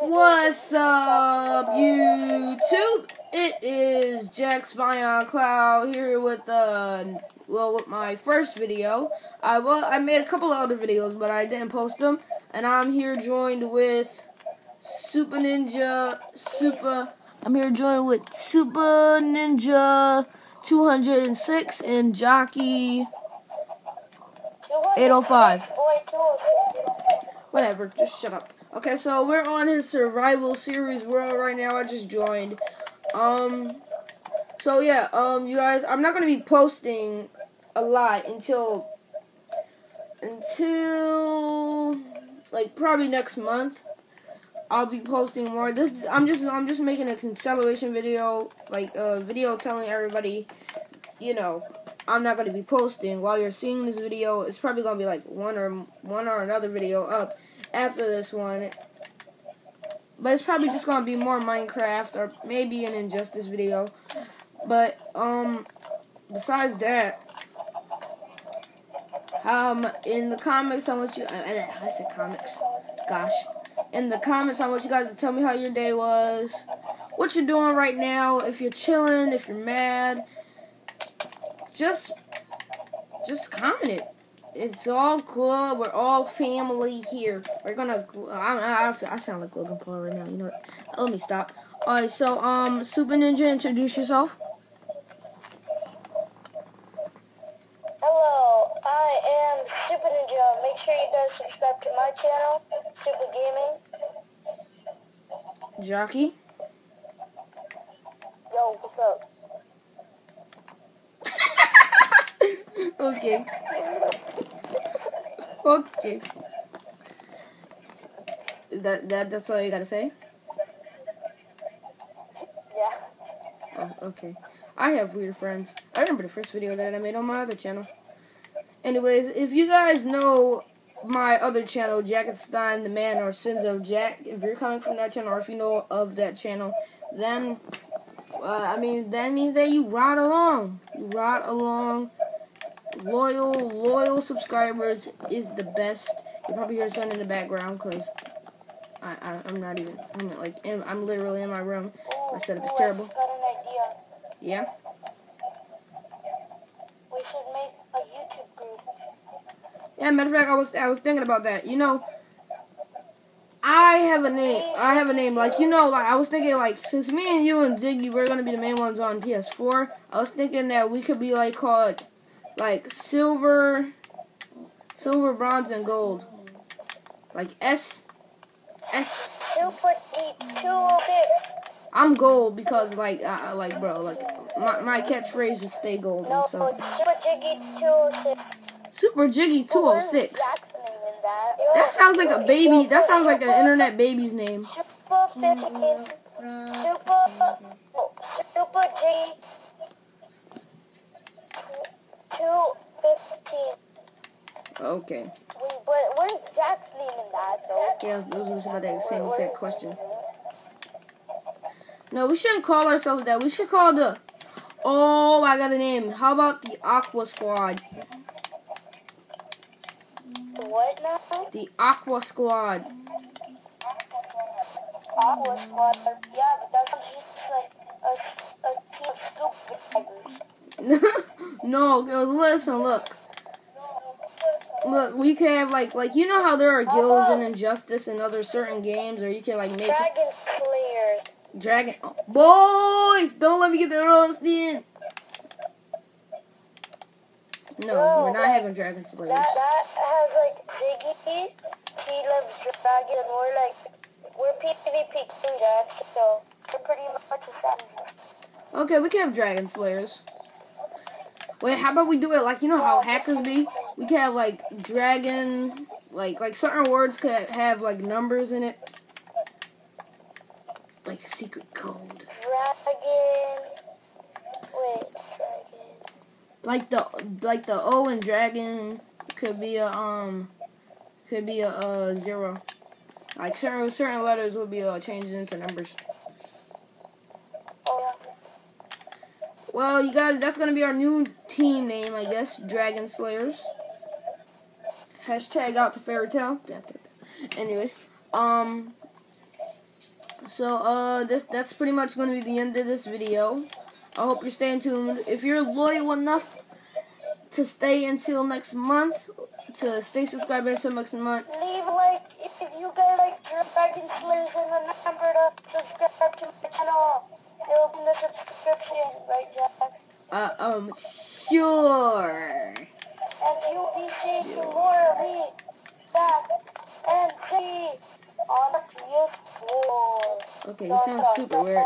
What's up, YouTube? It is Jax Vion Cloud here with uh, well, with my first video. I well, I made a couple of other videos, but I didn't post them, and I'm here joined with Super Ninja Super. I'm here joined with Super Ninja 206 and Jockey 805. Whatever, just shut up. Okay, so we're on his survival series world right now. I just joined. Um, so yeah, um, you guys, I'm not gonna be posting a lot until until like probably next month. I'll be posting more. This I'm just I'm just making a acceleration video, like a video telling everybody, you know, I'm not gonna be posting while you're seeing this video. It's probably gonna be like one or one or another video up after this one. But it's probably just gonna be more Minecraft or maybe an Injustice video. But um besides that um in the comments I want you I, I said comics. Gosh. In the comments I want you guys to tell me how your day was. What you're doing right now, if you're chilling, if you're mad. Just just comment it it's all good. We're all family here. We're gonna. I, I, I sound like Logan Paul right now. You know what? Let me stop. All right. So, um, Super Ninja, introduce yourself. Hello, I am Super Ninja. Make sure you guys subscribe to my channel, Super Gaming. Jockey. Yo, what's up? okay. Okay. Is that that that's all you gotta say? Yeah. Oh, okay. I have weird friends. I remember the first video that I made on my other channel. Anyways, if you guys know my other channel, Jack and Stein, the Man or Sins of Jack, if you're coming from that channel or if you know of that channel, then uh, I mean that means that you ride along. You ride along loyal, loyal subscribers is the best. You probably hear someone in the background because I, I, I'm not even, I'm like, in, I'm literally in my room. My setup is terrible. Got an idea. Yeah? We should make a YouTube group. Yeah, matter of fact, I was, I was thinking about that. You know, I have a name. I have a name. Like, you know, like, I was thinking, like, since me and you and Ziggy, we're going to be the main ones on PS4, I was thinking that we could be, like, called like silver, silver, bronze, and gold. Like S, S. I'm gold because like uh, like bro like my my catchphrase is stay golden. So. Super Jiggy 206. Super Jiggy 206. That sounds like a baby. That sounds like an internet baby's name. Super 15. Super, super Jiggy two fifteen. Okay. Wait, but name in that though? Yeah, those was about the same exact question. No, we shouldn't call ourselves that. We should call the. Oh, I got a name. How about the Aqua Squad? The what now? The Aqua Squad. Aqua Squad. Yeah, but that sounds like a, a team of stupid tigers. no, girls, listen, look. Look, we can have like like you know how there are guilds in Injustice and other certain games, or you can like make Dragon Slayer. Dragon. Oh, boy, don't let me get the roast in. No, No, we're not having Dragon Slayers. That that has like Ziggy. He loves Dragon, we're like we're PvP King Jack, so we're pretty much the same. Okay, we can have Dragon Slayers. Wait, how about we do it like you know how hackers be? We can have like dragon, like like certain words could have like numbers in it, like secret code. Dragon. Wait, Dragon. Like the like the O in dragon could be a um could be a uh, zero. Like certain certain letters would be uh, changed into numbers. Oh, yeah. Well, you guys, that's gonna be our new team name, I guess. Dragon Slayers. Hashtag out to Fairy Tail. Anyways, um, So uh, this that's pretty much going to be the end of this video. I hope you're staying tuned. If you're loyal enough to stay until next month, to stay subscribed until next month, Leave a like if you like Dragon Slayers and remember to subscribe to my channel. It'll be in the subscription, right, Jack? uh, um, sure. Jack, and see on the PS4. Okay, you sound super weird.